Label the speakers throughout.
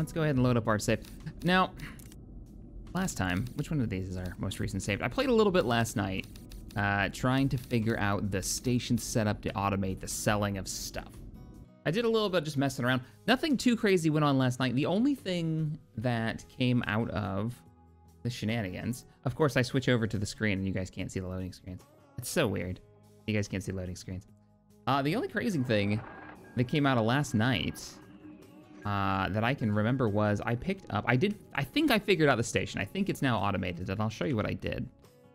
Speaker 1: let's go ahead and load up our save. Now, last time, which one of these is our most recent save? I played a little bit last night, uh, trying to figure out the station setup to automate the selling of stuff. I did a little bit just messing around. Nothing too crazy went on last night. The only thing that came out of the shenanigans, of course, I switch over to the screen and you guys can't see the loading screens. It's so weird. You guys can't see loading screens. Uh, the only crazy thing that came out of last night uh, that I can remember was I picked up, I did, I think I figured out the station. I think it's now automated and I'll show you what I did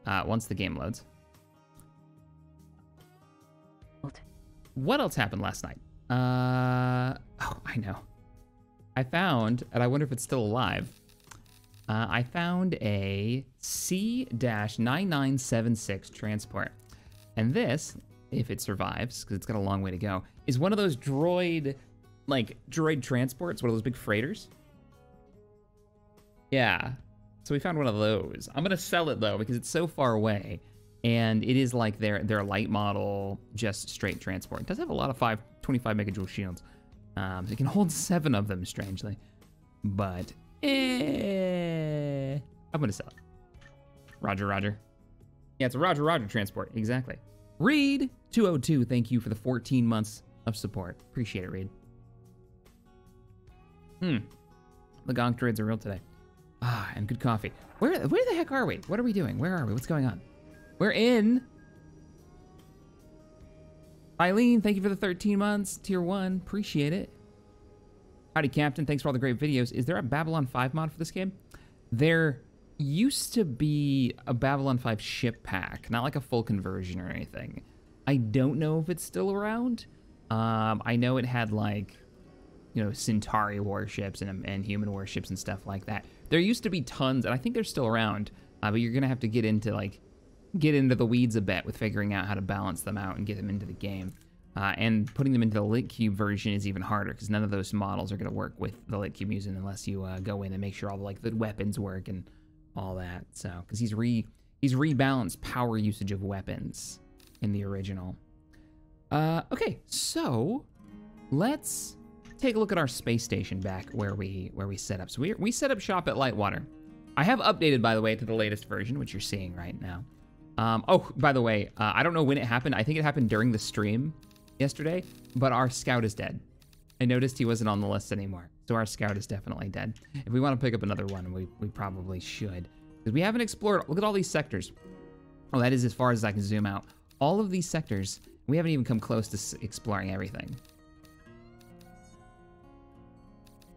Speaker 1: uh, once the game loads. What else happened last night? Uh, oh, I know. I found, and I wonder if it's still alive. Uh, I found a C-9976 transport. And this, if it survives, because it's got a long way to go, is one of those droid, like, droid transports, one of those big freighters. Yeah. So we found one of those. I'm gonna sell it though, because it's so far away. And it is like their their light model, just straight transport. It does have a lot of five, 25 megajoule shields. Um, so it can hold seven of them, strangely. But, eh, I'm gonna sell it. Roger, Roger. Yeah, it's a Roger Roger transport. Exactly. Reed 202, thank you for the 14 months of support. Appreciate it, Reed. Hmm. The gonk droids are real today. Ah, and good coffee. Where where the heck are we? What are we doing? Where are we? What's going on? We're in. Eileen, thank you for the 13 months. Tier 1, appreciate it. Howdy, Captain. Thanks for all the great videos. Is there a Babylon 5 mod for this game? There used to be a Babylon 5 ship pack, not like a full conversion or anything. I don't know if it's still around. Um, I know it had like, you know, Centauri warships and, and human warships and stuff like that. There used to be tons, and I think they're still around, uh, but you're gonna have to get into like, get into the weeds a bit with figuring out how to balance them out and get them into the game. Uh, and putting them into the LitCube version is even harder because none of those models are going to work with the LitCube using unless you uh, go in and make sure all the like the weapons work and all that. So, because he's re he's rebalanced power usage of weapons in the original. Uh, okay, so let's take a look at our space station back where we where we set up. So we we set up shop at Lightwater. I have updated, by the way, to the latest version, which you're seeing right now. Um, oh, by the way, uh, I don't know when it happened. I think it happened during the stream yesterday, but our scout is dead. I noticed he wasn't on the list anymore. So our scout is definitely dead. If we want to pick up another one, we, we probably should. Because we haven't explored, look at all these sectors. Oh, that is as far as I can zoom out. All of these sectors, we haven't even come close to exploring everything.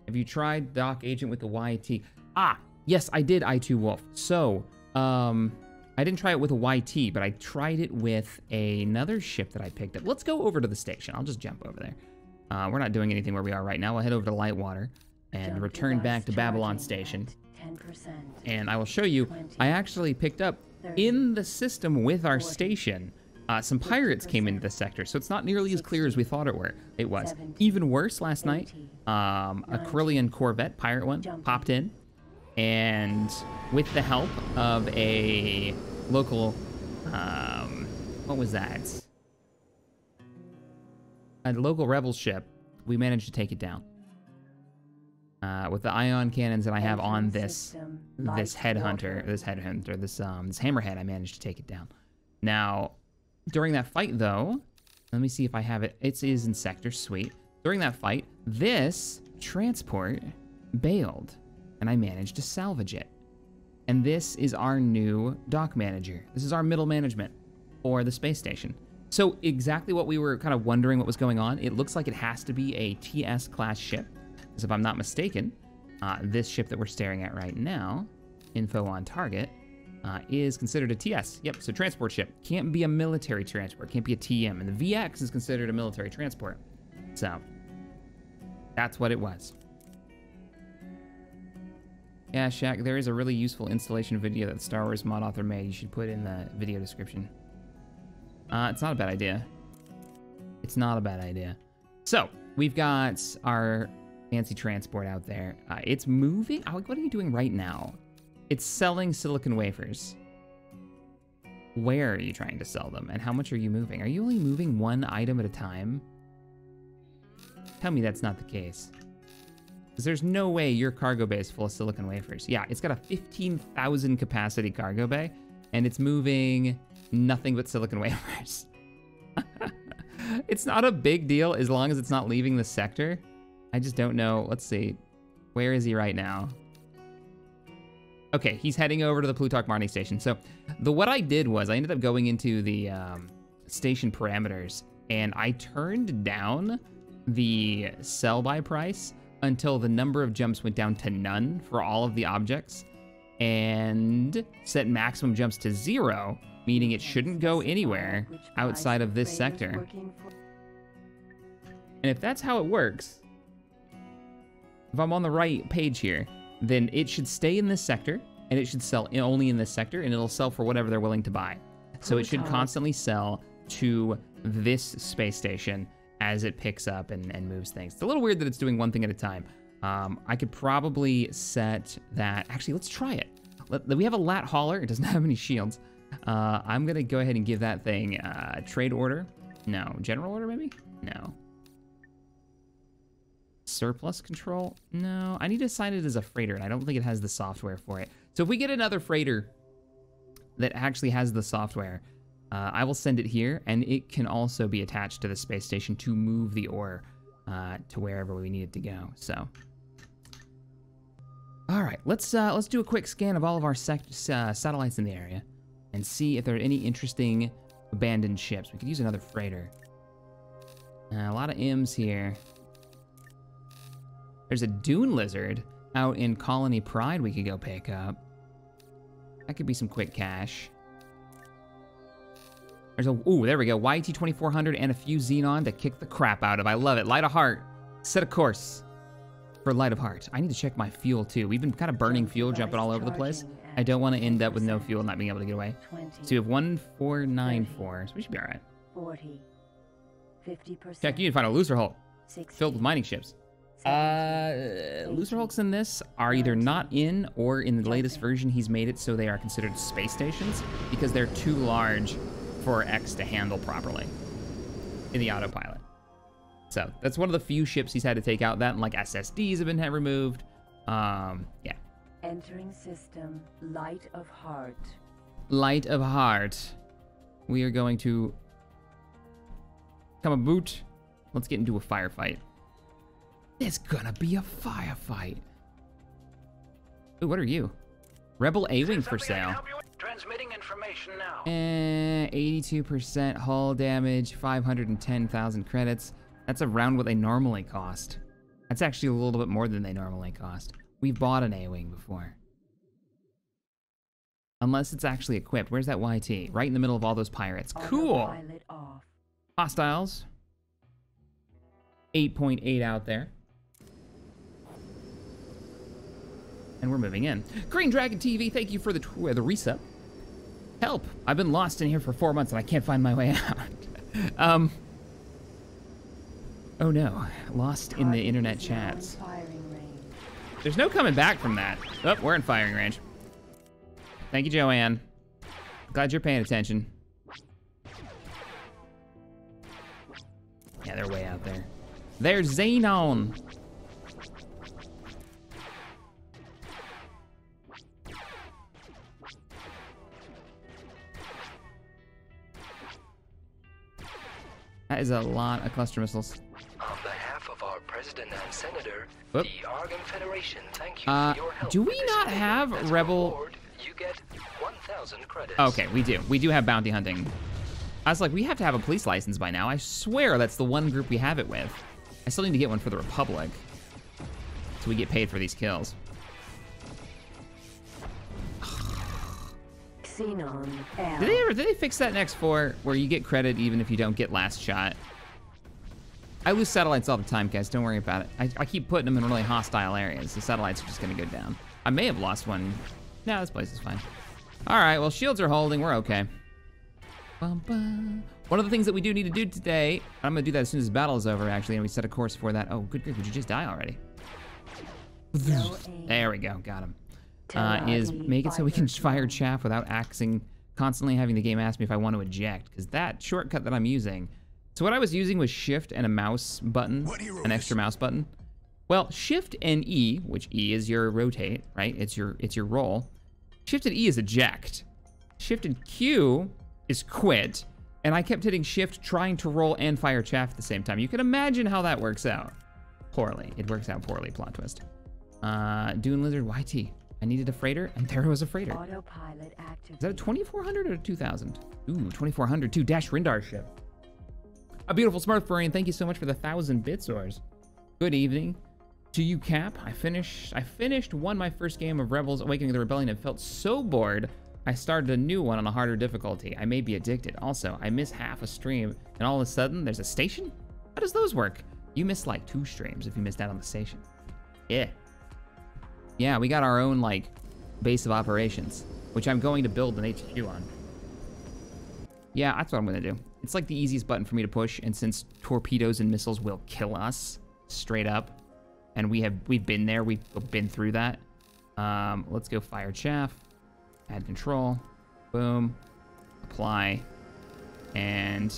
Speaker 1: Have you tried Doc Agent with the YT? Ah, yes, I did I2 Wolf. So, um, I didn't try it with a YT, but I tried it with another ship that I picked up. Let's go over to the station. I'll just jump over there. Uh, we're not doing anything where we are right now. We'll head over to Lightwater and jump return back to Babylon Station. 10%, and I will show you, 20, I actually picked up 30, in the system with our 40, station, uh, some pirates came into the sector, so it's not nearly as clear as we thought it were. It was. Even worse last night, um, a Corellian Corvette pirate one popped in, and with the help of a local, um, what was that? A local rebel ship, we managed to take it down. Uh, with the ion cannons that I have on this this headhunter, this headhunter, this um this hammerhead, I managed to take it down. Now, during that fight though, let me see if I have it. It is in sector, sweet. During that fight, this transport bailed, and I managed to salvage it. And this is our new dock manager. This is our middle management for the space station. So exactly what we were kind of wondering what was going on, it looks like it has to be a TS class ship. Because if I'm not mistaken, uh, this ship that we're staring at right now, info on target, uh, is considered a TS. Yep, so transport ship. Can't be a military transport, can't be a TM. And the VX is considered a military transport. So, that's what it was. Yeah, Shack, there is a really useful installation video that the Star Wars mod author made. You should put in the video description. Uh, it's not a bad idea. It's not a bad idea. So, we've got our fancy transport out there. Uh, it's moving. What are you doing right now? It's selling silicon wafers. Where are you trying to sell them? And how much are you moving? Are you only moving one item at a time? Tell me that's not the case. Because there's no way your cargo bay is full of silicon wafers. Yeah, it's got a 15,000 capacity cargo bay, and it's moving nothing but silicon wafers. it's not a big deal as long as it's not leaving the sector. I just don't know. Let's see. Where is he right now? Okay, he's heading over to the Plutarch mining station. So the what I did was I ended up going into the um, station parameters and I turned down the sell by price until the number of jumps went down to none for all of the objects and set maximum jumps to zero, meaning it shouldn't go anywhere outside of this sector. And if that's how it works, if I'm on the right page here, then it should stay in this sector and it should sell only in this sector and it'll sell for whatever they're willing to buy. So it should constantly sell to this space station as it picks up and, and moves things. It's a little weird that it's doing one thing at a time. Um, I could probably set that. Actually, let's try it. Let, we have a lat hauler. It doesn't have any shields. Uh, I'm going to go ahead and give that thing uh, trade order. No. General order, maybe? No. Surplus control? No. I need to assign it as a freighter, and I don't think it has the software for it. So if we get another freighter that actually has the software, uh, I will send it here, and it can also be attached to the space station to move the ore uh, to wherever we need it to go. So, all right, let's uh, let's do a quick scan of all of our uh, satellites in the area and see if there are any interesting abandoned ships. We could use another freighter. Uh, a lot of M's here. There's a dune lizard out in Colony Pride we could go pick up. That could be some quick cash. There's a, ooh, there we go. YT2400 and a few Xenon to kick the crap out of. I love it. Light of Heart. Set a course for Light of Heart. I need to check my fuel too. We've been kind of burning fuel, jumping all over the place. I don't want to end up with no fuel and not being able to get away. So we have 1494, so we should be all right. 40, 50%. Check, you to find a Lucrehulk filled with mining ships. Uh, Hulks in this are either not in or in the latest version he's made it so they are considered space stations because they're too large for X to handle properly in the autopilot. So that's one of the few ships he's had to take out. That and like SSDs have been removed. Um, yeah.
Speaker 2: Entering system, light of heart.
Speaker 1: Light of heart. We are going to come a boot. Let's get into a firefight. It's gonna be a firefight. Ooh, what are you? Rebel A-Wing for sale. Transmitting information now. Eh, 82% hull damage, 510,000 credits. That's around what they normally cost. That's actually a little bit more than they normally cost. We've bought an A-Wing before. Unless it's actually equipped. Where's that YT? Right in the middle of all those pirates. Cool! Hostiles. 8.8 .8 out there. And we're moving in. Green Dragon TV, thank you for the, the reset. Help! I've been lost in here for four months and I can't find my way out. um. Oh no, lost in the internet chats. There's no coming back from that. Oh, we're in firing range. Thank you, Joanne. Glad you're paying attention. Yeah, they're way out there. There's Xenon. That is a lot of cluster missiles.
Speaker 3: On behalf of our president and senator, Oop. the Argon Federation, thank you
Speaker 1: uh,
Speaker 3: for your help.
Speaker 1: Do we not have
Speaker 3: As
Speaker 1: rebel?
Speaker 3: Reward, you get 1,000 credits.
Speaker 1: Okay, we do. We do have bounty hunting. I was like, we have to have a police license by now. I swear that's the one group we have it with. I still need to get one for the Republic. So we get paid for these kills.
Speaker 2: Xenon.
Speaker 1: Did they ever did they fix that next four where you get credit even if you don't get last shot? I lose satellites all the time, guys. Don't worry about it. I, I keep putting them in really hostile areas. The satellites are just gonna go down. I may have lost one. No, this place is fine. All right, well, shields are holding. We're okay. Bum, bum. One of the things that we do need to do today, I'm gonna do that as soon as the battle is over, actually, and we set a course for that. Oh, good grief, did you just die already? There we go, got him uh, is make it so we can fire chaff without axing, constantly having the game ask me if I want to eject, because that shortcut that I'm using. So what I was using was shift and a mouse button, an extra mouse button. Well, Shift and E, which E is your rotate, right? It's your it's your roll. Shift and E is eject. Shift and Q is quit. And I kept hitting Shift, trying to roll and fire chaff at the same time. You can imagine how that works out. Poorly. It works out poorly, plot twist. Uh, Dune Lizard YT. I needed a freighter, and there was a freighter.
Speaker 2: Autopilot activated.
Speaker 1: Is that a 2400 or a 2000? Ooh, 2400, two Dash Rendar ship. A beautiful smart furry, thank you so much for the thousand bits ors. Good evening to you, Cap. I finished, I finished, won my first game of Rebels Awakening of the Rebellion and felt so bored. I started a new one on a harder difficulty. I may be addicted. Also, I miss half a stream, and all of a sudden, there's a station? How does those work? You miss like two streams if you missed out on the station. Yeah. Yeah, we got our own like base of operations, which I'm going to build an HQ on. Yeah, that's what I'm gonna do. It's like the easiest button for me to push, and since torpedoes and missiles will kill us straight up, and we have we've been there, we've been through that. Um, let's go fire chaff, add control, boom, apply, and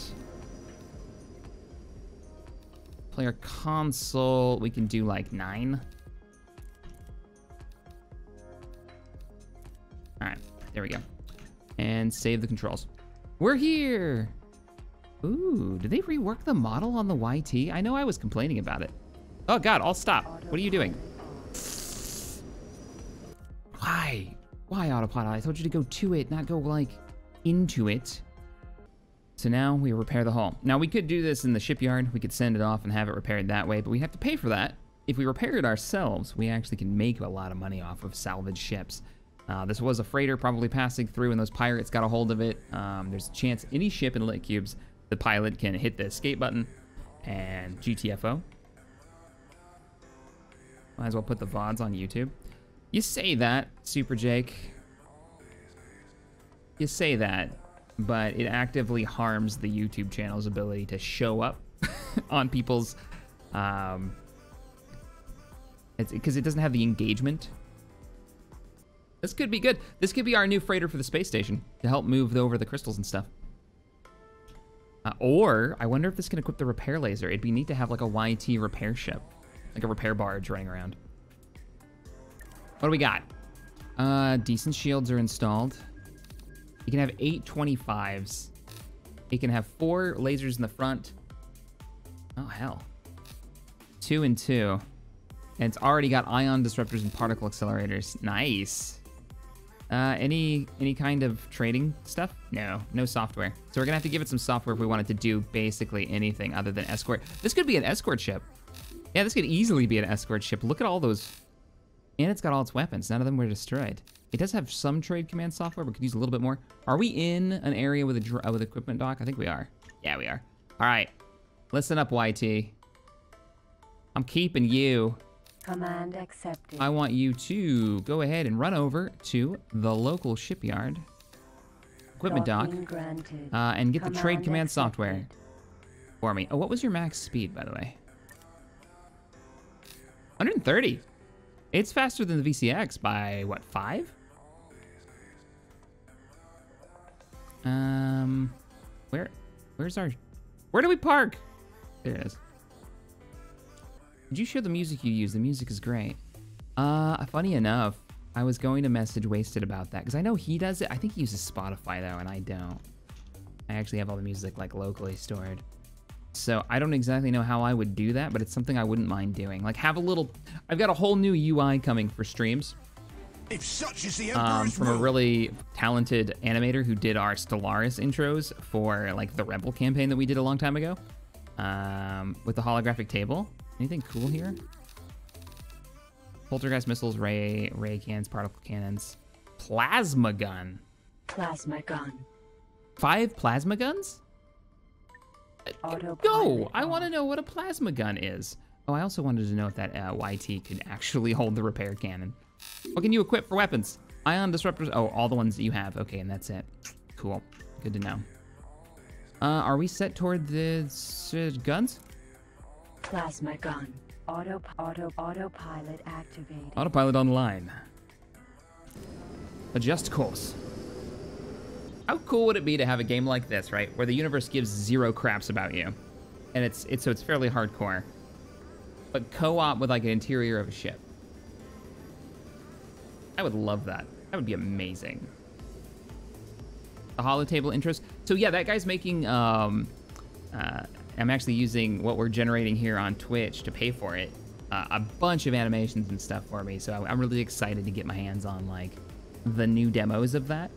Speaker 1: player console. We can do like nine. All right, there we go. And save the controls. We're here. Ooh, did they rework the model on the YT? I know I was complaining about it. Oh God, I'll stop. What are you doing? Why? Why autopilot? I told you to go to it, not go like into it. So now we repair the hull. Now we could do this in the shipyard. We could send it off and have it repaired that way, but we have to pay for that. If we repair it ourselves, we actually can make a lot of money off of salvaged ships. Uh, this was a freighter probably passing through and those pirates got a hold of it. Um, there's a chance any ship in LitCube's, the pilot can hit the escape button and GTFO. Might as well put the VODs on YouTube. You say that, Super Jake. You say that, but it actively harms the YouTube channel's ability to show up on people's um it's because it doesn't have the engagement this could be good. This could be our new freighter for the space station to help move over the crystals and stuff. Uh, or, I wonder if this can equip the repair laser. It'd be neat to have like a YT repair ship. Like a repair barge running around. What do we got? Uh, decent shields are installed. You can have eight 25s. You can have four lasers in the front. Oh, hell. Two and two. And it's already got ion disruptors and particle accelerators. Nice. Uh, any any kind of trading stuff? No, no software. So we're gonna have to give it some software if we want it to do basically anything other than escort. This could be an escort ship. Yeah, this could easily be an escort ship. Look at all those. And it's got all its weapons. None of them were destroyed. It does have some trade command software, but could use a little bit more. Are we in an area with a uh, with equipment dock? I think we are. Yeah, we are. All right. Listen up, YT. I'm keeping you.
Speaker 2: Command accepted.
Speaker 1: I want you to go ahead and run over to the local shipyard equipment dock uh, and get the trade
Speaker 2: Command
Speaker 1: command
Speaker 2: accepted.
Speaker 1: software for me. Oh, what was your max speed, by the way? 130. It's faster than the VCX by what, five? Um, where, where's our, where do we park? There it is. Did you share the music you use? The music is great. Uh, funny enough, I was going to message Wasted about that because I know he does it. I think he uses Spotify though, and I don't. I actually have all the music like locally stored. So I don't exactly know how I would do that, but it's something I wouldn't mind doing. Like have a little. I've got a whole new UI coming for streams
Speaker 4: If such is the
Speaker 1: um, from a really talented animator who did our Stellaris intros for like the Rebel campaign that we did a long time ago um, with the holographic table. Anything cool here? Poltergeist missiles, ray ray cannons, particle cannons, plasma gun.
Speaker 2: Plasma gun.
Speaker 1: Five plasma guns?
Speaker 2: Autopilot.
Speaker 1: Go! I want to know what a plasma gun is. Oh, I also wanted to know if that uh, YT could actually hold the repair cannon. What can you equip for weapons? Ion disruptors. Oh, all the ones that you have. Okay, and that's it. Cool. Good to know. Uh, are we set toward the uh, guns?
Speaker 2: Plasma gun. Auto auto autopilot activated.
Speaker 1: Autopilot online. Adjust course. How cool would it be to have a game like this, right? Where the universe gives zero craps about you. And it's it's so it's fairly hardcore. but co-op with like an interior of a ship. I would love that. That would be amazing. The holotable interest. So yeah, that guy's making. Um, uh, I'm actually using what we're generating here on Twitch to pay for it. Uh, a bunch of animations and stuff for me. So I'm really excited to get my hands on like the new demos of that.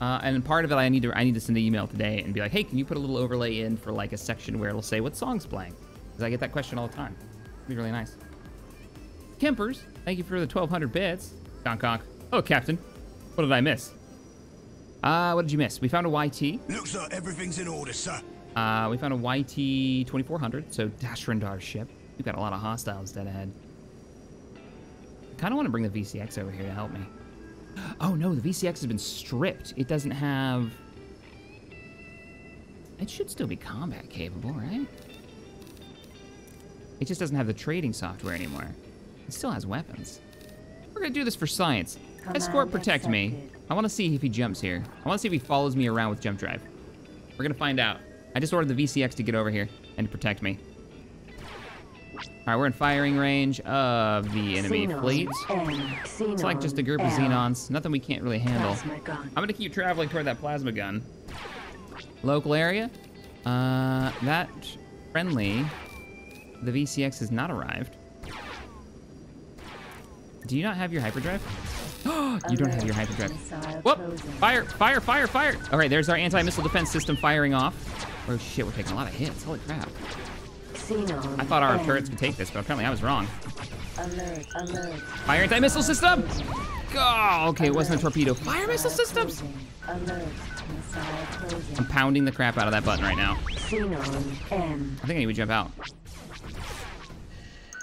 Speaker 1: Uh, and part of it, I need to I need to send an email today and be like, hey, can you put a little overlay in for like a section where it'll say what song's playing? Because I get that question all the time. It'd be really nice. Kempers, thank you for the 1200 bits. Conk. Oh, Captain, what did I miss? Uh, what did you miss? We found a YT.
Speaker 4: Looks like everything's in order, sir.
Speaker 1: Uh, we found a YT 2400, so Dash Rendar ship. We've got a lot of hostiles dead ahead. I kind of want to bring the VCX over here to help me. Oh no, the VCX has been stripped. It doesn't have... It should still be combat capable, right? It just doesn't have the trading software anymore. It still has weapons. We're gonna do this for science. Escort,
Speaker 2: Command
Speaker 1: protect me. I want to see if he jumps here. I want to see if he follows me around with jump drive. We're gonna find out. I just ordered the VCX to get over here and to protect me. All right, we're in firing range of the enemy
Speaker 2: Xenon
Speaker 1: fleet. It's like just a group of
Speaker 2: Xenon
Speaker 1: Xenons. Nothing we can't really handle. I'm gonna keep traveling toward that plasma gun. Local area. Uh, that friendly. The VCX has not arrived. Do you not have your hyperdrive? you don't have your hyperdrive. Whoop! Fire! Fire! Fire! Fire! All right, there's our anti-missile defense system firing off. Oh shit, we're taking a lot of hits. Holy crap! I thought our turrets could take this, but apparently I was wrong.
Speaker 2: Alert, alert.
Speaker 1: Fire anti-missile system! Oh, okay, it wasn't a torpedo. Fire missile systems!
Speaker 2: Closing. Alert. Missile closing.
Speaker 1: I'm pounding the crap out of that button right now. I think I need to jump out.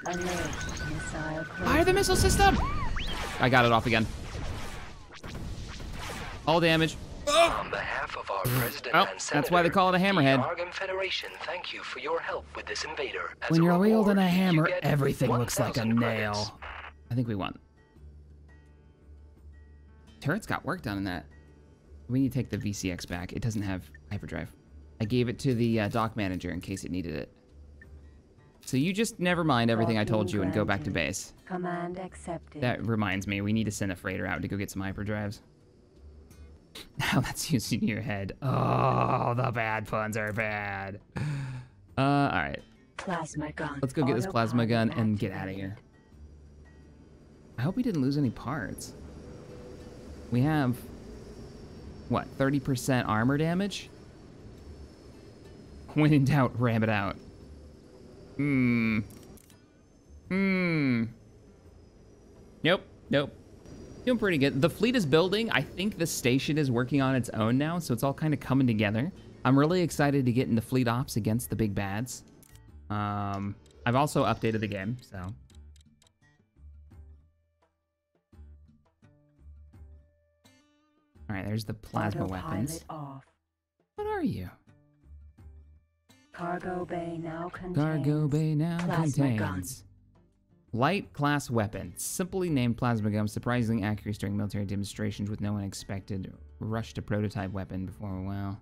Speaker 2: Alert. Missile closing.
Speaker 1: Fire the missile system! I got it off again. All damage.
Speaker 3: On behalf of our president
Speaker 1: Oh,
Speaker 3: and
Speaker 1: that's why they call it a hammerhead.
Speaker 3: Argon Federation thank you for your help with this invader. As
Speaker 1: When you're wielding a hammer, everything looks like a
Speaker 3: 1,000 credits.
Speaker 1: nail. I think we won. Turrets got work done in that. We need to take the VCX back. It doesn't have hyperdrive. I gave it to the uh, dock manager in case it needed it. So you just never mind everything I told you and go back to base.
Speaker 2: Command accepted.
Speaker 1: That reminds me, we need to send a freighter out to go get some hyperdrives. Now that's using your head. Oh, the bad puns are bad. Uh, all right.
Speaker 2: Plasma gun.
Speaker 1: Let's go get this plasma gun and get out of here. I hope we didn't lose any parts. We have, what, 30% armor damage? When in doubt, ram it out. Hmm. Hmm. Nope, nope. Doing pretty good. The fleet is building. I think the station is working on its own now, so it's all kind of coming together. I'm really excited to get into fleet ops against the big bads. Um, I've also updated the game, so. All right, there's the plasma
Speaker 2: Autopilot
Speaker 1: weapons.
Speaker 2: off.
Speaker 1: What are you?
Speaker 2: Cargo bay now contains.
Speaker 1: Cargo bay now
Speaker 2: plasma gun.
Speaker 1: light class weapon, simply named plasma gun, surprising accuracy during military demonstrations with no unexpected rush to prototype weapon before. a Well,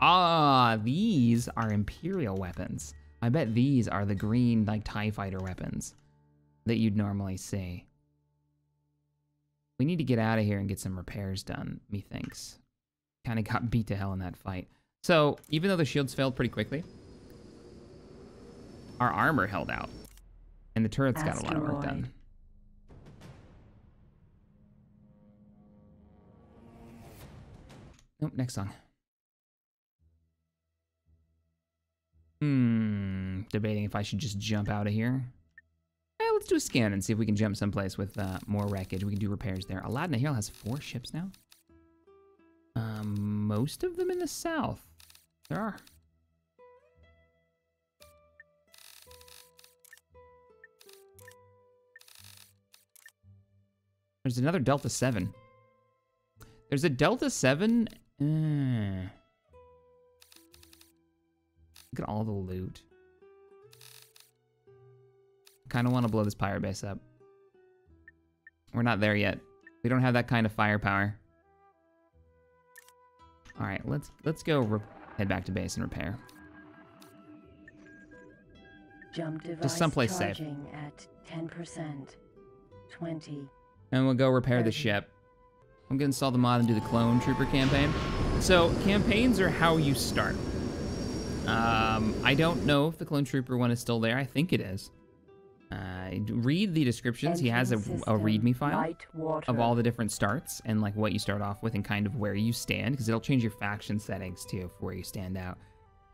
Speaker 1: ah, these are imperial weapons. I bet these are the green like Tie Fighter weapons that you'd normally see. We need to get out of here and get some repairs done. Methinks. Kind of got beat to hell in that fight. So even though the shields failed pretty quickly, our armor held out. And the turrets got a lot of work done. Nope, next song. Hmm, debating if I should just jump out of here. Eh, let's do a scan and see if we can jump someplace with uh, more wreckage. We can do repairs there. Aladna Hill has four ships now. Um, most of them in the south. There are. There's another Delta 7. There's a Delta 7. Uh, look at all the loot. Kind of want to blow this pirate base up. We're not there yet. We don't have that kind of firepower. All right, let's let's go head back to base and repair.
Speaker 2: Jump device
Speaker 1: Just someplace safe.
Speaker 2: at 10%. 20.
Speaker 1: And we'll go repair the ship. I'm gonna install the mod and do the Clone Trooper campaign. So campaigns are how you start. Um, I don't know if the Clone Trooper one is still there. I think it is. Uh, read the descriptions. He has a, a README file of all the different starts and like what you start off with and kind of where you stand because it'll change your faction settings too for where you stand out.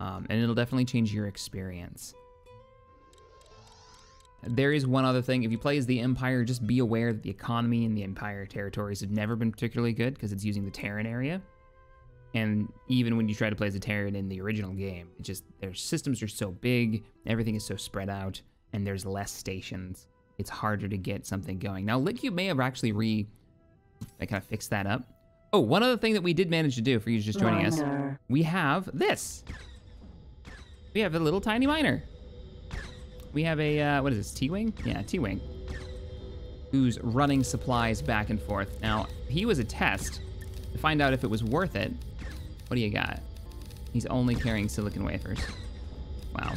Speaker 1: Um, and it'll definitely change your experience. There is one other thing. If you play as the Empire, just be aware that the economy in the Empire territories have never been particularly good because it's using the Terran area. And even when you try to play as a Terran in the original game, it just their systems are so big, everything is so spread out, and there's less stations. It's harder to get something going. Now, LitCube may have actually re I kind of fixed that up. Oh, one other thing that we did manage to do for you just joining us, we have this. We have a little tiny miner. We have a, uh, what is this, T-Wing? Yeah, T-Wing. Who's running supplies back and forth. Now, he was a test to find out if it was worth it. What do you got? He's only carrying silicon wafers. Wow.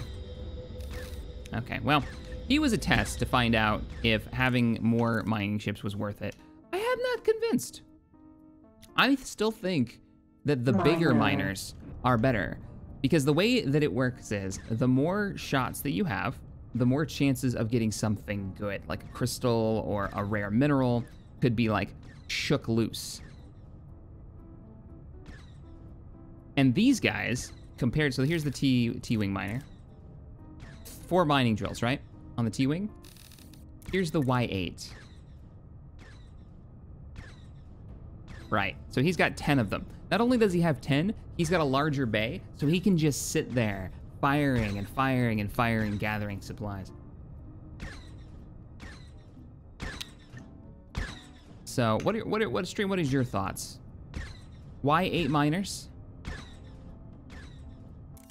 Speaker 1: Okay, well, he was a test to find out if having more mining ships was worth it. I am not convinced. I still think that the oh,
Speaker 2: bigger
Speaker 1: miners are better because the way that it works is the more shots that you have, the more chances of getting something good, like a crystal or a rare mineral, could be like shook loose. And these guys, compared, so here's the T T-wing miner. Four mining drills, right? On the T-wing. Here's the Y8. Right, so he's got 10 of them. Not only does he have 10, he's got a larger bay, so he can just sit there firing and firing and firing, gathering supplies. So, what are, what are, what stream? What is your thoughts? Why eight miners?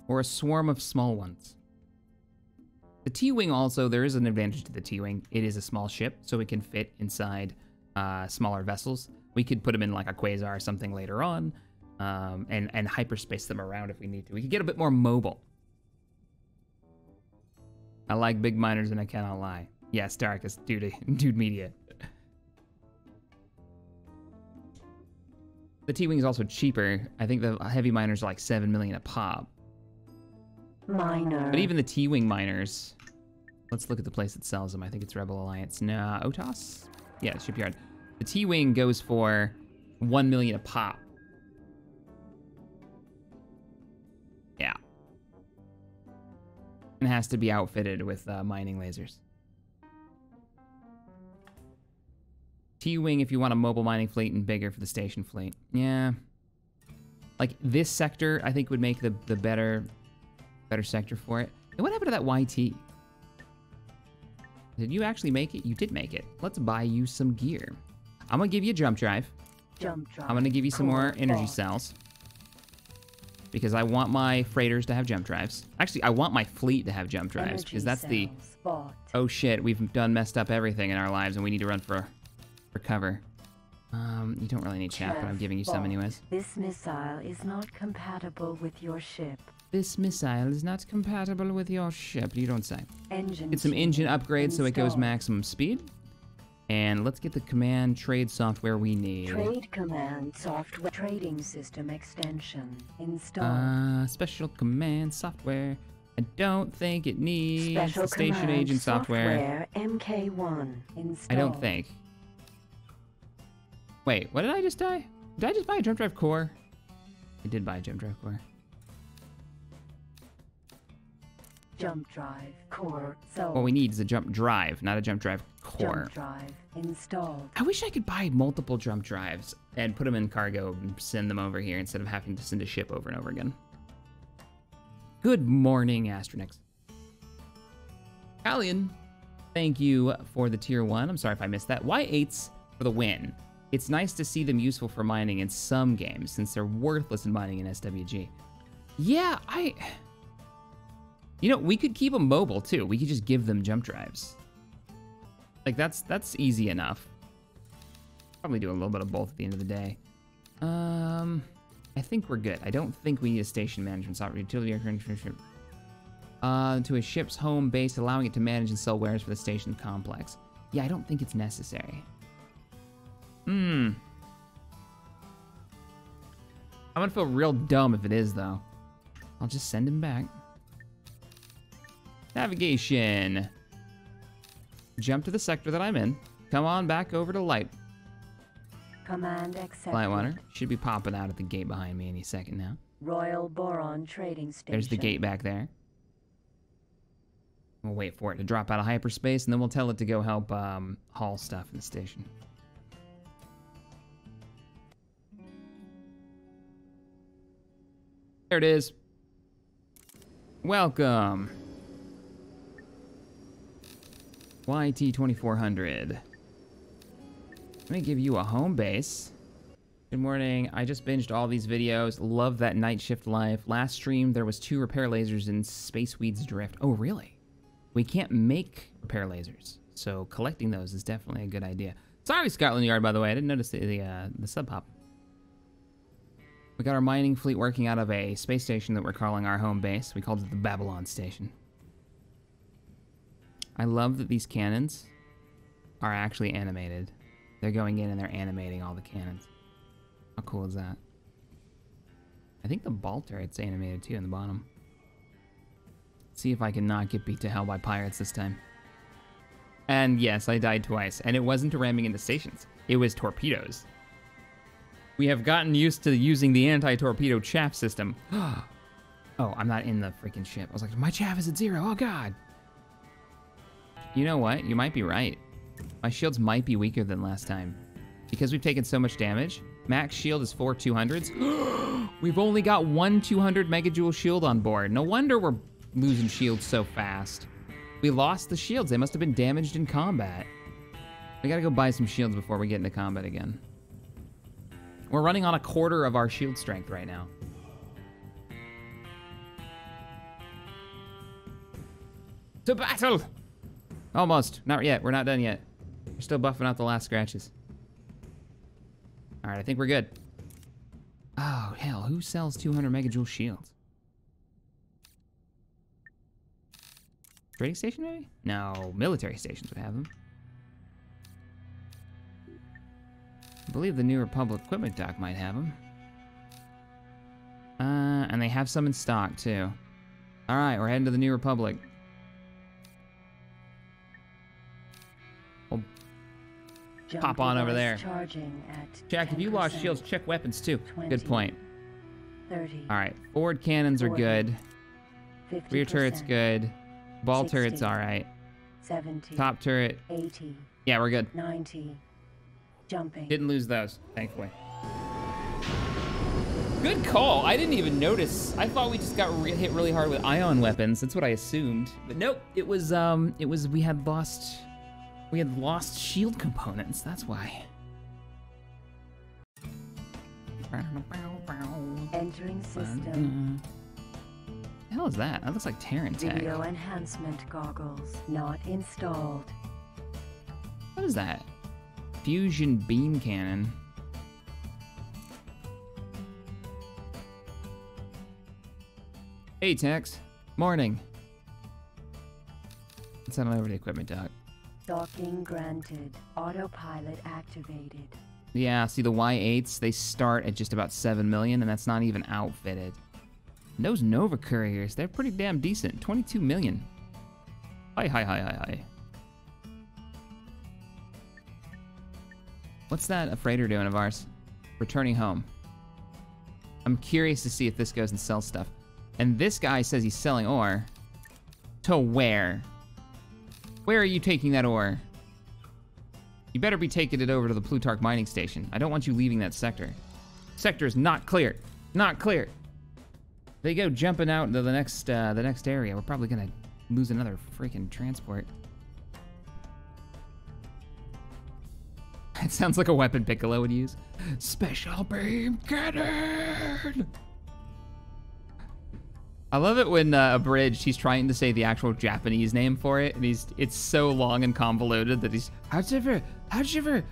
Speaker 1: Or a swarm of small ones? The T-wing also there is an advantage to the T-wing. It is a small ship, so it can fit inside uh, smaller vessels. We could put them in like a quasar or something later on, um, and and hyperspace them around if we need to. We could get a bit more mobile. I like big miners and I cannot lie. Yes, Darkus, dude, dude media. The T-Wing is also cheaper. I think the heavy miners are like 7 million a pop.
Speaker 2: Miner.
Speaker 1: But even the T-Wing miners, let's look at the place that sells them. I think it's Rebel Alliance. Nah, Otos? Yeah, Shipyard. The T-Wing goes for 1 million a pop. Yeah. And has to be outfitted with uh, mining lasers. T-Wing if you want a mobile mining fleet and bigger for the station fleet. Yeah. Like this sector, I think would make the, the better better sector for it. And what happened to that YT? Did you actually make it? You did make it. Let's buy you some gear. I'm gonna give you a jump drive.
Speaker 2: Jump drive.
Speaker 1: I'm gonna give you some more energy cells. Because I want my freighters to have jump drives. Actually, I want my fleet to have jump drives.
Speaker 2: Energy
Speaker 1: Because that's the,
Speaker 2: bought.
Speaker 1: oh shit, we've done messed up everything in our lives and we need to run for, for cover. Um, you don't really need chaff, but I'm giving you some anyways.
Speaker 2: This missile is not compatible with your ship.
Speaker 1: This missile is not compatible with your ship, you don't say.
Speaker 2: Engine.
Speaker 1: Get some engine upgrades so it goes maximum speed. And let's get the command trade software we need.
Speaker 2: Trade command software trading system extension installed.
Speaker 1: Uh, special command software. I don't think it needs
Speaker 2: Special
Speaker 1: station agent software.
Speaker 2: MK1 installed.
Speaker 1: I don't think. Wait, what did I just buy? Did I just buy a jump drive core? I did buy a jump drive core.
Speaker 2: Jump drive core. So
Speaker 1: What we need is a jump drive, not a jump drive core.
Speaker 2: jump drive installed.
Speaker 1: I wish I could buy multiple jump drives and put them in cargo and send them over here instead of having to send a ship over and over again. Good morning, Astronix. Alien, thank you for the tier one. I'm sorry if I missed that. Y8s for the win. It's nice to see them useful for mining in some games since they're worthless in mining in SWG. Yeah, I. You know, we could keep them mobile too. We could just give them jump drives. Like that's that's easy enough. Probably do a little bit of both at the end of the day. Um, I think we're good. I don't think we need a station management software utility. air conditioner. uh, to a ship's home base, allowing it to manage and sell wares for the station complex. Yeah, I don't think it's necessary. Hmm. I'm gonna feel real dumb if it is, though. I'll just send him back. Navigation. Jump to the sector that I'm in. Come on back over to Light.
Speaker 2: Command accepted.
Speaker 1: Lightwater. Should be popping out at the gate behind me any second now.
Speaker 2: Royal Boron Trading Station.
Speaker 1: There's the gate back there. We'll wait for it to drop out of hyperspace, and then we'll tell it to go help um, haul stuff in the station. There it is. Welcome. YT2400. Let me give you a home base. Good morning. I just binged all these videos. Love that night shift life. Last stream, there was two repair lasers in Space Weeds Drift. Oh, really? We can't make repair lasers, so collecting those is definitely a good idea. Sorry, Scotland Yard, by the way. I didn't notice the the, uh, the sub pop. We got our mining fleet working out of a space station that we're calling our home base. We called it the Babylon Station. I love that these cannons are actually animated. They're going in and they're animating all the cannons. How cool is that? I think the ball turret's animated too in the bottom. See if I can not get beat to hell by pirates this time. And yes, I died twice, and it wasn't ramming into stations. It was torpedoes. We have gotten used to using the anti-torpedo chaff system. oh, I'm not in the freaking ship. I was like, my chaff is at zero. Oh god. You know what? You might be right. My shields might be weaker than last time. Because we've taken so much damage, max shield is four 200s. we've only got one 200 megajoule shield on board. No wonder we're losing shields so fast. We lost the shields. They must have been damaged in combat. We gotta go buy some shields before we get into combat again. We're running on a quarter of our shield strength right now. To battle! Almost. Not yet. We're not done yet. We're still buffing out the last scratches. Alright, I think we're good. Oh, hell. Who sells 200 megajoule shields? Trading station, maybe? No, military stations would have them. I believe the New Republic equipment dock might have them. Uh, and they have some in stock, too. Alright, we're heading to the New Republic. Pop on over there. Jack, if you lost shields, check weapons too.
Speaker 2: 20,
Speaker 1: Good point.
Speaker 2: 30,
Speaker 1: Alright, forward cannons are
Speaker 2: 40,
Speaker 1: good. Rear turret's good. Ball
Speaker 2: 60.
Speaker 1: turret's alright.
Speaker 2: 70,
Speaker 1: Top turret.
Speaker 2: 80,
Speaker 1: Yeah, we're good.
Speaker 2: 90. Jumping.
Speaker 1: Didn't lose those, thankfully. Good call. I didn't even notice. I thought we just got re hit really hard with ion weapons. That's what I assumed. But nope, it was um, it was we had lost, we had lost shield components. That's why.
Speaker 2: Entering system.
Speaker 1: The hell is that? That looks like Terran tech.
Speaker 2: Video enhancement goggles not installed.
Speaker 1: What is that? Fusion beam cannon. Hey, Tex. Morning. Let's head on over to the equipment dock.
Speaker 2: Docking granted. Autopilot activated.
Speaker 1: Yeah, see the Y8s, they start at just about 7 million, and that's not even outfitted. And those Nova Couriers, they're pretty damn decent. 22 million. Hi, hi, hi, hi, hi. What's that freighter doing of ours? Returning home. I'm curious to see if this goes and sells stuff. And this guy says he's selling ore. To where? Where are you taking that ore? You better be taking it over to the Plutarch mining station. I don't want you leaving that sector. Sector is not clear. Not clear. They go jumping out into the next uh, the next area. We're probably gonna lose another freaking transport. It sounds like a weapon Piccolo would use. Special beam cannon. I love it when uh, abridged he's trying to say the actual Japanese name for it, and he's it's so long and convoluted that he's how'd you ever how'd you ever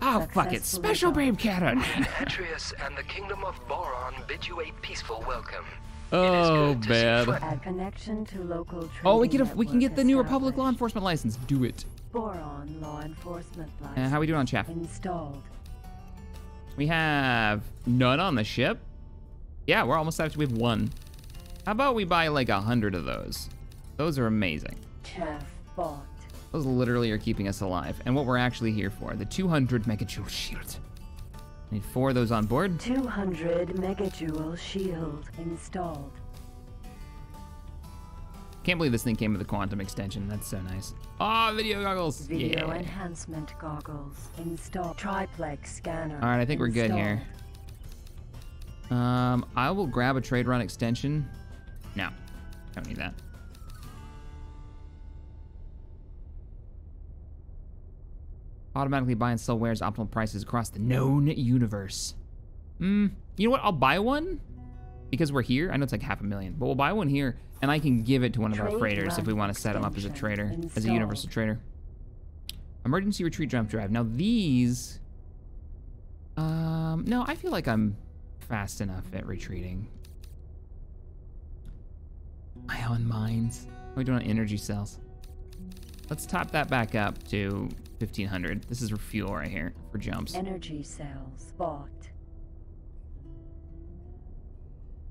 Speaker 1: oh fuck it special
Speaker 2: done.
Speaker 1: beam cannon.
Speaker 3: Atreus and the Kingdom of Boron bid you a peaceful welcome.
Speaker 1: Oh, man.
Speaker 2: Connection to local
Speaker 1: Oh, we get a, we can get the New Republic law enforcement license. Do it.
Speaker 2: Boron law enforcement
Speaker 1: Uh,
Speaker 2: license.
Speaker 1: how we doing on chaff?
Speaker 2: Installed.
Speaker 1: We have none on the ship. Yeah, we're almost out. We have one. How about we buy like a hundred of those? Those are amazing.
Speaker 2: Chaff bought.
Speaker 1: Those literally are keeping us alive. And what we're actually here for, the 200 megajoule shield. Need four of those on board.
Speaker 2: 200 megajoule shield installed.
Speaker 1: Can't believe this thing came with a quantum extension. That's so nice. Ah, video goggles.
Speaker 2: Video
Speaker 1: yeah.
Speaker 2: enhancement goggles installed. Triplex scanner.
Speaker 1: All right, I think we're good here. Um, I will grab a trade run extension. No, don't need that. Automatically buy and sell wares optimal prices across the known universe. Hmm, you know what? I'll buy one because we're here. I know it's like half a million, but we'll buy one here and I can give it to one of our freighters if we want to set them up as a trader, as a universal trader. Emergency retreat jump drive. Now these, um, no, I feel like I'm fast enough at retreating. Ion mines. What are we doing on energy cells? Let's top that back up to 1500. This is for fuel right here for jumps.
Speaker 2: Energy cells bought.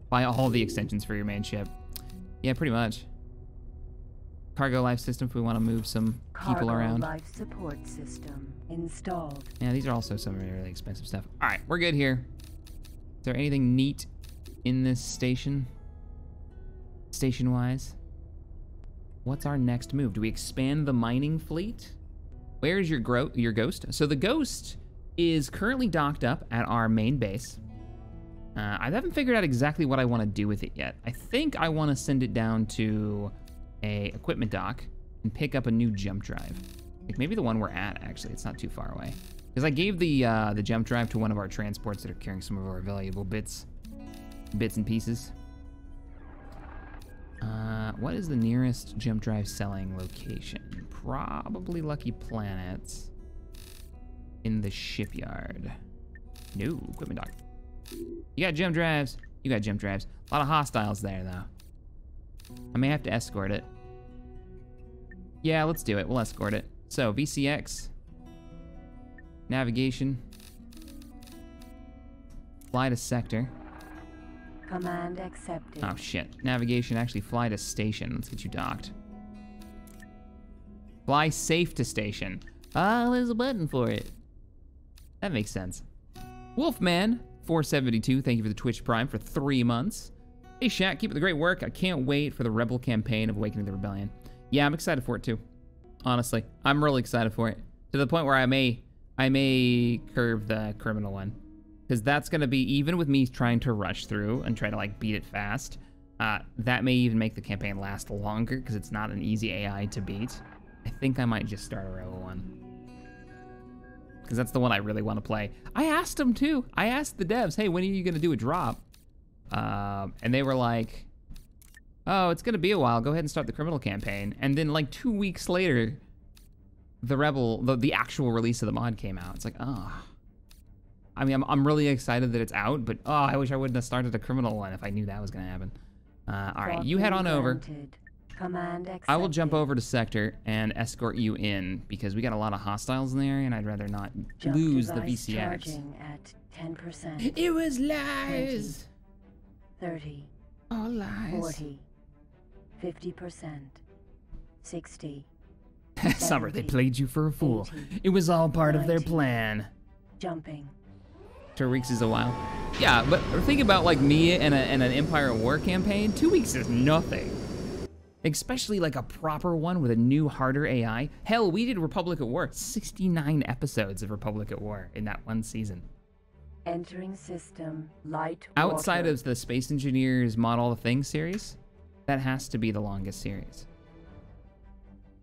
Speaker 1: Buy all the extensions for your main ship. Yeah, pretty much. Cargo life system if we want to move some people
Speaker 2: Cargo
Speaker 1: around.
Speaker 2: life support system installed.
Speaker 1: Yeah, these are also some really expensive stuff. All right, we're good here. Is there anything neat in this station? Station-wise? What's our next move? Do we expand the mining fleet? Where's your gro- your ghost? So the ghost is currently docked up at our main base. Uh, I haven't figured out exactly what I want to do with it yet. I think I want to send it down to a equipment dock and pick up a new jump drive. Like maybe the one we're at, actually. It's not too far away. Because I gave the uh, the jump drive to one of our transports that are carrying some of our valuable bits, bits and pieces. Uh, what is the nearest jump drive selling location? Probably Lucky Planets in the shipyard. No, equipment dock. You got jump drives. You got jump drives. A lot of hostiles there, though. I may have to escort it. Yeah, let's do it. We'll escort it. So, VCX. Navigation. Fly to sector.
Speaker 2: Command accepted.
Speaker 1: Oh, shit. Navigation, actually fly to station. Let's get you docked. Fly safe to station. Ah, there's a button for it. That makes sense. Wolfman, 472, thank you for the Twitch Prime for three months. Hey, Shack, keep up the great work. I can't wait for the Rebel campaign of Awakening the Rebellion. Yeah, I'm excited for it too. Honestly, I'm really excited for it. To the point where I may, I may curve the criminal one, because that's gonna be even with me trying to rush through and try to like beat it fast. Uh, that may even make the campaign last longer because it's not an easy AI to beat. I think I might just start a Rebel one because that's the one I really want to play. I asked them too. I asked the devs, "Hey, when are you gonna do a drop?" Um, and they were like, "Oh, it's gonna be a while. Go ahead and start the criminal campaign." And then like two weeks later, the rebel, the, the actual release of the mod came out. It's like, oh. I mean, I'm, I'm really excited that it's out, but oh, I wish I wouldn't have started a criminal one if I knew that was gonna happen. Uh, all right, you head on over. I will jump over to sector and escort you in because we got a lot of hostiles in the area, and I'd rather not
Speaker 2: Jump
Speaker 1: lose the VCX.
Speaker 2: At 10%.
Speaker 1: It was lies.
Speaker 2: 30,
Speaker 1: All lies.
Speaker 2: 40, 50%, 60,
Speaker 1: Summer, they played you for a fool.
Speaker 2: 80,
Speaker 1: It was all part of their plan.
Speaker 2: jumping.
Speaker 1: Two weeks is a while. Yeah, but think about like me and, a, and an Empire at War campaign. Two weeks is nothing. Especially like a proper one with a new, harder AI. Hell, we did Republic at War. 69 episodes of Republic at War in that one season.
Speaker 2: Entering system, light
Speaker 1: Outside of the Space Engineers Model of Things series, that has to be the longest series.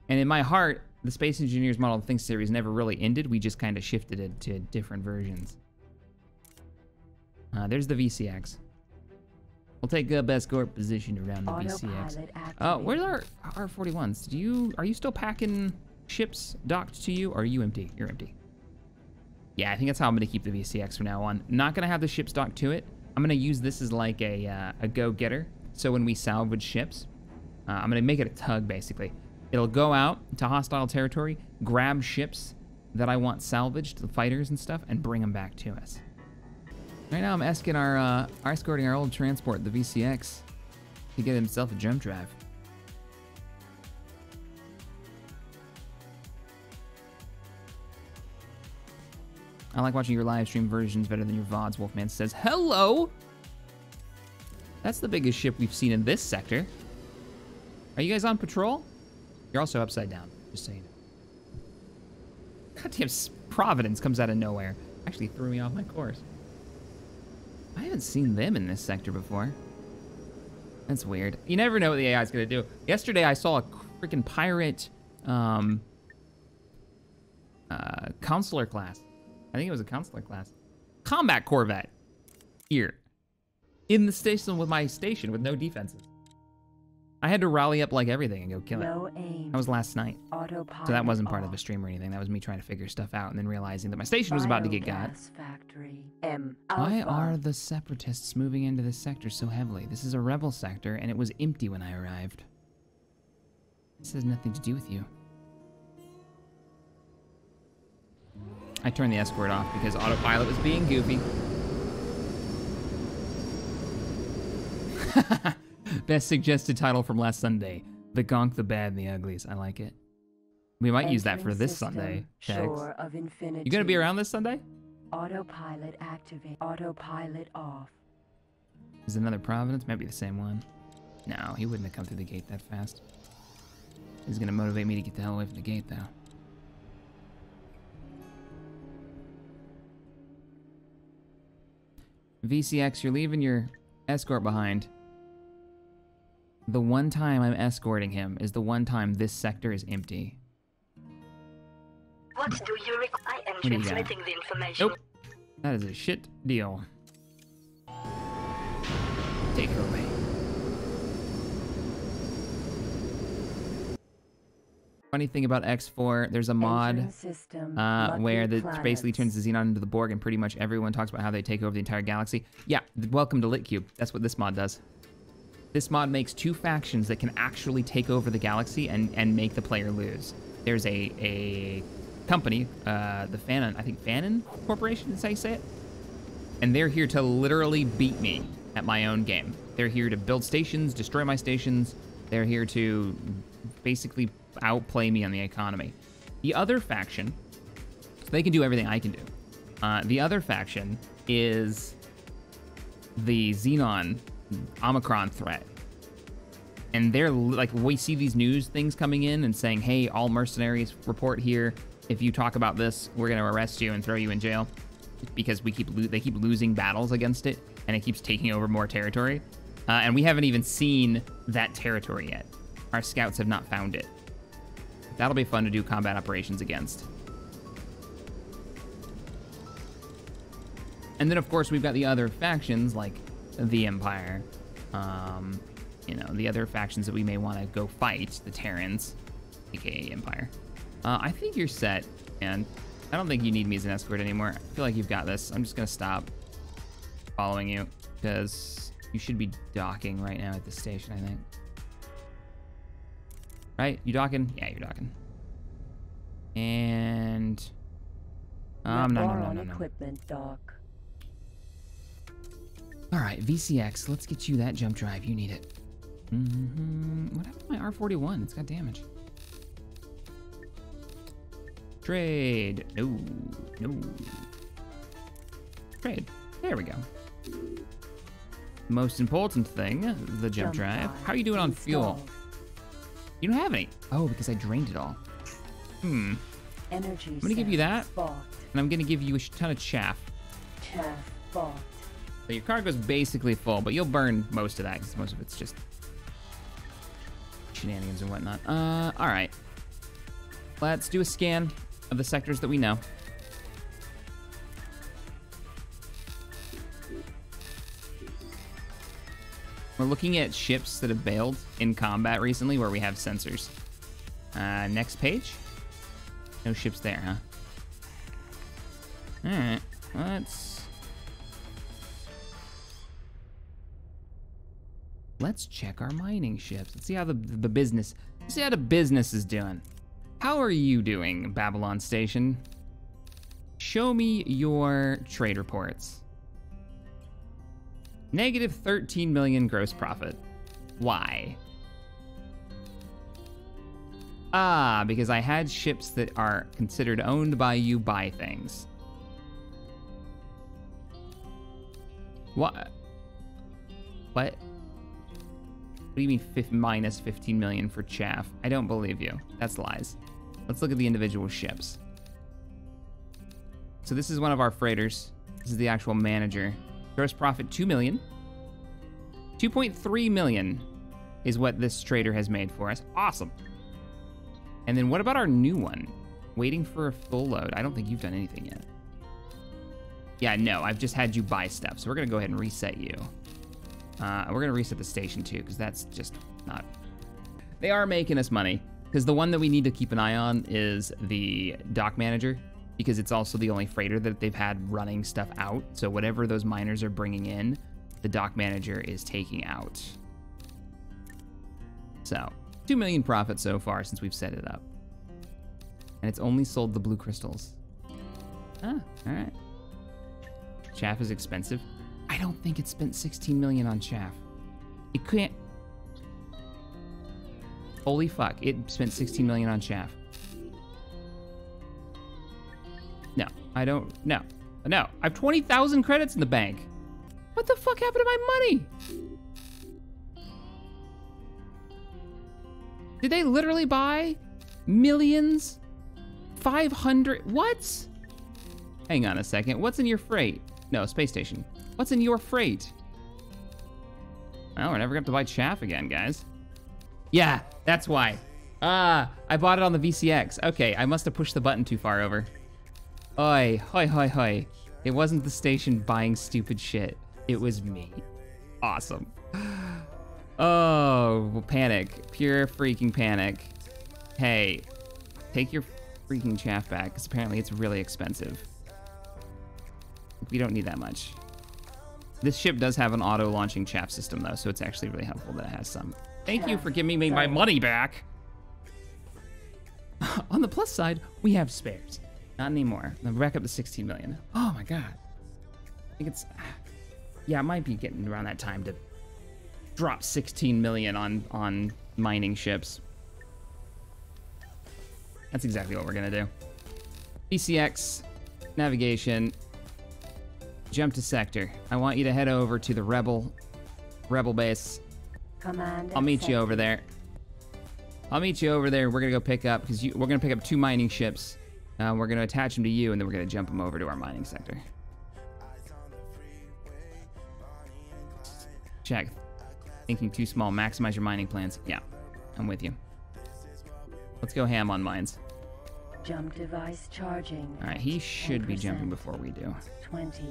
Speaker 1: And in my heart, the Space Engineers Model of Things series never really ended. We just kind of shifted it to different versions. Uh, there's the VCX. We'll take up escort position around the VCX.
Speaker 2: Autopilot
Speaker 1: Uh, where's our R41s? Do you are you still packing ships docked to you, or are you empty? You're empty. Yeah, I think that's how I'm gonna keep the VCX from now on. Not gonna have the ships docked to it. I'm gonna use this as like a uh, a go-getter So when we salvage ships, uh, I'm gonna make it a tug basically. It'll go out to hostile territory, grab ships that I want salvaged, the fighters and stuff, and bring them back to us. Right now I'm asking our, uh, our escorting our old transport, the VCX, to get himself a jump drive. I like watching your live stream versions better than your VODs, Wolfman says. Hello! That's the biggest ship we've seen in this sector. Are you guys on patrol? You're also upside down, just saying. Goddamn Providence comes out of nowhere. Actually threw me off my course. I haven't seen them in this sector before. That's weird. You never know what the AI is going to do. Yesterday I saw a freaking pirate um, uh, Consular class. I think it was a Consular class. Combat Corvette. Here. In the station with my station with no defenses. I had to rally up like everything and go kill
Speaker 2: No
Speaker 1: it.
Speaker 2: aim.
Speaker 1: That was last night.
Speaker 2: Autopilot
Speaker 1: So that wasn't part of
Speaker 2: off.
Speaker 1: a stream or anything. That was me trying to figure stuff out and then realizing that my station was about to get got.
Speaker 2: Factory. M.
Speaker 1: Why are the separatists moving into this sector so heavily? This is a rebel sector and it was empty when I arrived. This has nothing to do with you. I turned the escort off because autopilot was being goofy. Best suggested title from last Sunday. The Gonk, the Bad, and the Uglies. I like it. We might use that for this
Speaker 2: system.
Speaker 1: Sunday, Jags.
Speaker 2: Shore of infinity.
Speaker 1: You gonna be around this Sunday?
Speaker 2: Autopilot activate. Autopilot off.
Speaker 1: Is another Providence? Might be the same one. No, he wouldn't have come through the gate that fast. He's gonna motivate me to get the hell away from the gate, though. VCX, you're leaving your escort behind. The one time I'm escorting him is the one time this sector is empty.
Speaker 5: What do you require? I am
Speaker 1: do you got?
Speaker 5: transmitting the information.
Speaker 1: Nope. That is a shit deal. Take her away. Funny thing about X4, there's a mod
Speaker 2: system.
Speaker 1: uh, where the basically turns the Xenon into the Borg, and pretty much everyone talks about how they take over the entire galaxy. Yeah, welcome to LitCube. That's what this mod does. This mod makes two factions that can actually take over the galaxy and, and make the player lose. There's a a company, uh, the Phanon, I think Phanon Corporation is how you say it, and they're here to literally beat me at my own game. They're here to build stations, destroy my stations. They're here to basically outplay me on the economy. The other faction, so they can do everything I can do. Uh, the other faction is the Xenon Omicron threat. And they're like, we see these news things coming in and saying, hey, all mercenaries report here. If you talk about this, we're going to arrest you and throw you in jail. Because we keep lo- they keep losing battles against it, and it keeps taking over more territory. Uh, and we haven't even seen that territory yet. Our scouts have not found it. That'll be fun to do combat operations against. And then, of course, we've got the other factions like the Empire. Um, you know, the other factions that we may want to go fight, the Terrans, aka Empire. Uh, I think you're set, and I don't think you need me as an escort anymore. I feel like you've got this. I'm just gonna stop following you because you should be docking right now at the station. I think. Right? You docking? Yeah, you're docking. And um, no, no, no, no, no.
Speaker 2: equipment dock.
Speaker 1: All right, VCX, let's get you that jump drive. You need it. Mm -hmm. What happened to my R41? It's got damage. Trade. No, no. Trade. There we go. Most important thing, the jump, drive. How are you doing on fuel? You don't have any. Oh, because I drained it all. Hmm.
Speaker 2: Energy
Speaker 1: I'm gonna give you that.
Speaker 2: Spot.
Speaker 1: And I'm gonna give you a ton of chaff.
Speaker 2: Chaff bought.
Speaker 1: So your cargo's basically full, but you'll burn most of that because most of it's just shenanigans and whatnot. Uh, all right. Let's do a scan of the sectors that we know. We're looking at ships that have bailed in combat recently where we have sensors. Uh, next page. No ships there, huh? All right. Let's let's check our mining ships. Let's see how the the business. Let's see how the business is doing. How are you doing, Babylon Station? Show me your trade reports. Negative 13 million gross profit. Why? Ah, because I had ships that are considered owned by you buy things. What? What? What do you mean minus 15 million for chaff? I don't believe you. That's lies. Let's look at the individual ships. So this is one of our freighters. This is the actual manager. Gross profit 2 million. 2.3 million is what this trader has made for us. Awesome. And then what about our new one? Waiting for a full load. I don't think you've done anything yet. Yeah, no, I've just had you buy stuff. So we're gonna go ahead and reset you. Uh, we're gonna reset the station too, because that's just not. They are making us money, because the one that we need to keep an eye on is the dock manager, because it's also the only freighter that they've had running stuff out. So whatever those miners are bringing in, the dock manager is taking out. So, 2 million profit so far since we've set it up. And it's only sold the blue crystals. Ah, all right. Chaff is expensive. I don't think it spent 16 million on chaff. It can't. Holy fuck, it spent 16 million on chaff. No, I don't. No, no. I have 20,000 credits in the bank. What the fuck happened to my money? Did they literally buy millions? 500? What? Hang on a second. What's in your freight? No, space station. What's in your freight? Well, we're never to have to buy chaff again, guys. Yeah, that's why. Ah, I bought it on the VCX. Okay, I must have pushed the button too far over. Oi, hoi, hoi, hoi. It wasn't the station buying stupid shit. It was me. Awesome. Oh, panic. Pure freaking panic. Hey, take your freaking chaff back, because apparently it's really expensive. We don't need that much. This ship does have an auto-launching chaff system, though, so it's actually really helpful that it has some. Thank you for giving me my money back. On the plus side, we have spares. Not anymore. Now back up to 16 million. Oh my god. I think it's... Yeah, it might be getting around that time to drop 16 million on on mining ships. That's exactly what we're gonna do. VCX, navigation, jump to sector. I want you to head over to the rebel rebel base.
Speaker 2: Command
Speaker 1: I'll meet you over there. I'll meet you over there. We're gonna go pick up because we're gonna pick up two mining ships. Uh, we're gonna attach them to you, and then we're gonna jump them over to our mining sector. Check. Thinking too small. Maximize your mining plans. Yeah, I'm with you. Let's go ham on mines.
Speaker 2: Jump device charging.
Speaker 1: All right, he should be jumping before we do.
Speaker 2: 20,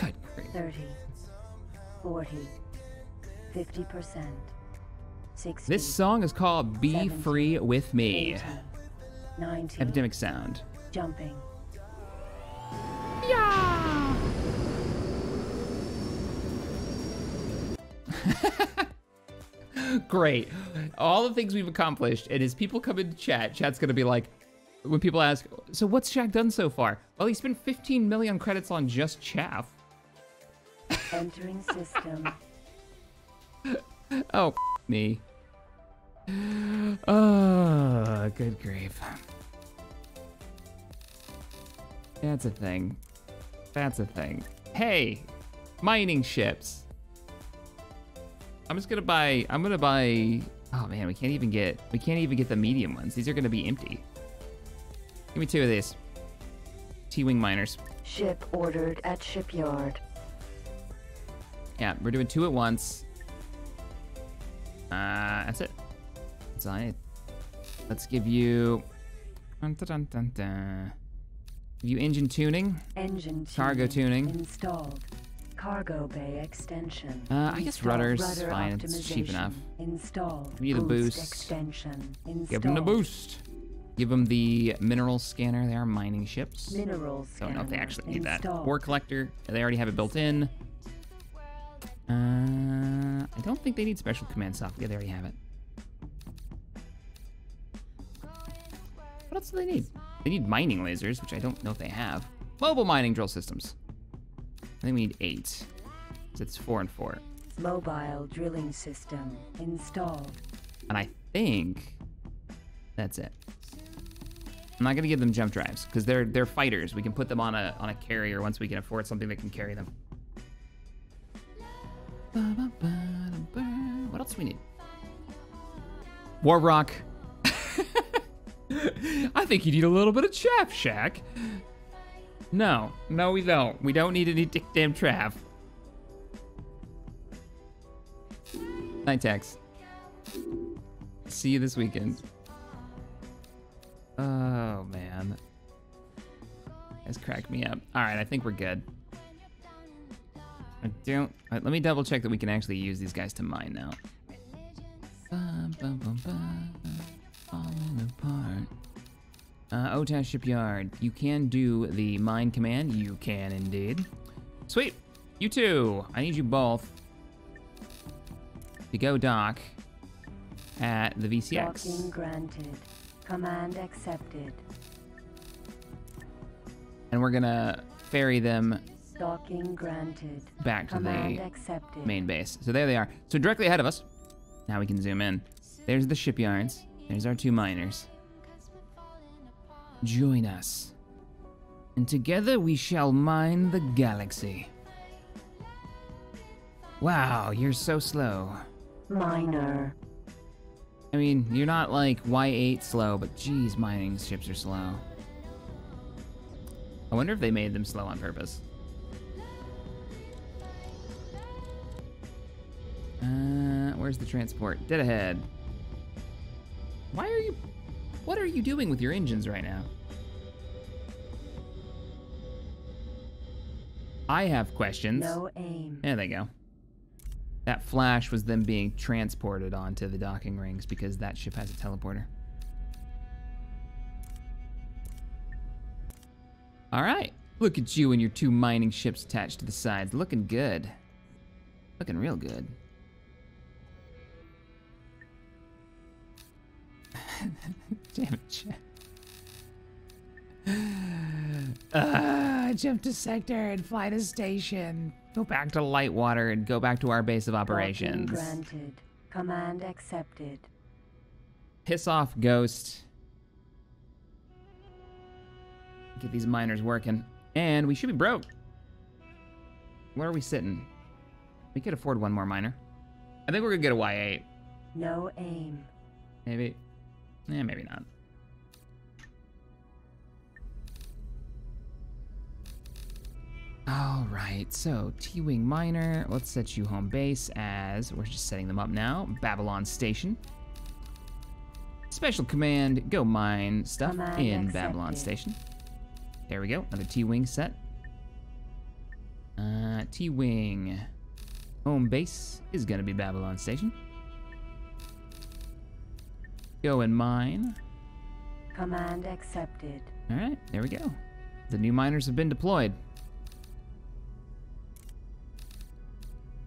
Speaker 1: Good grief.
Speaker 2: 30, 40, 50%, 60.
Speaker 1: This song is called "Be
Speaker 2: 70,
Speaker 1: Free with Me."
Speaker 2: 80, 90.
Speaker 1: Epidemic Sound.
Speaker 2: Jumping.
Speaker 1: Great. All the things we've accomplished, and as people come into chat, chat's gonna be like, when people ask, so what's Shack done so far? Well, he spent 15 million credits on just chaff.
Speaker 2: Entering system.
Speaker 1: Oh, me. Oh, good grief. That's a thing. That's a thing. Hey, mining ships. I'm just gonna buy. I'm gonna buy. Oh man, we can't even get. We can't even get the medium ones. These are gonna be empty. Give me two of these. T-wing miners.
Speaker 2: Ship ordered at shipyard.
Speaker 1: Yeah, we're doing two at once. Uh, that's it. That's all I need. Let's give you. Dun, dun, dun. Give you engine tuning.
Speaker 2: Engine
Speaker 1: Cargo tuning.
Speaker 2: Installed. Cargo bay extension.
Speaker 1: Uh, I guess rudder's
Speaker 2: Rudder
Speaker 1: fine, it's cheap enough.
Speaker 2: Installed.
Speaker 1: Give you the boost.
Speaker 2: extension. Installed.
Speaker 1: Give them the boost. Give them the mineral scanner. They are mining ships.
Speaker 2: Minerals.
Speaker 1: Don't know if they actually need that.
Speaker 2: Installed.
Speaker 1: Ore collector. They already have it built in. Uh, I don't think they need special command software. Yeah, they already have it. What else do they need? They need mining lasers, which I don't know if they have. Mobile mining drill systems. I think we need eight. 'cause It's four and four.
Speaker 2: Mobile drilling system installed.
Speaker 1: And I think that's it. I'm not gonna give them jump drives because they're they're fighters. We can put them on a on a carrier once we can afford something that can carry them. What else do we need? War rock. I think you need a little bit of chaff, Shack. No, no, we don't. We don't need any dick damn chaff. Night tax. See you this weekend. Oh man. Guys crack me up. Alright, I think we're good. I don't alright, let me double check that we can actually use these guys to mine now. Falling apart. Uh, Otash Shipyard. You can do the mine command. You can indeed. Sweet. You two. I need you both to go dock at the VCX.
Speaker 2: Docking granted. Command accepted.
Speaker 1: And we're gonna ferry them
Speaker 2: Docking granted.
Speaker 1: back to
Speaker 2: Command
Speaker 1: the
Speaker 2: accepted.
Speaker 1: main base. So there they are. So directly ahead of us. Now we can zoom in. There's the shipyards. There's our two miners. Join us. And together we shall mine the galaxy. Wow, you're so slow.
Speaker 2: Miner.
Speaker 1: I mean, you're not like Y8 slow, but geez, mining ships are slow. I wonder if they made them slow on purpose. Uh, where's the transport? Dead ahead. Why are you... What are you doing with your engines right now? I have questions.
Speaker 2: No aim.
Speaker 1: There they go. That flash was them being transported onto the docking rings because that ship has a teleporter. All right. Look at you and your two mining ships attached to the sides. Looking good. Looking real good. Damn it, Jeff. Uh, jump to sector and fly to station. Go back to Lightwater and go back to our base of
Speaker 2: Docking
Speaker 1: operations.
Speaker 2: granted. Command accepted.
Speaker 1: Piss off, Ghost. Get these miners working. And we should be broke. Where are we sitting? We could afford one more miner. I think we're gonna get a Y8.
Speaker 2: No aim.
Speaker 1: Maybe. Yeah, maybe not. All right, so T-Wing Miner, let's set you home base as, we're just setting them up now, Babylon Station. Special command, go mine stuff
Speaker 2: Command
Speaker 1: in Babylon
Speaker 2: accepted.
Speaker 1: Station. There we go, another T-Wing set. Uh, T-Wing home base is gonna be Babylon Station. Go and mine.
Speaker 2: Command accepted.
Speaker 1: All right, there we go. The new miners have been deployed.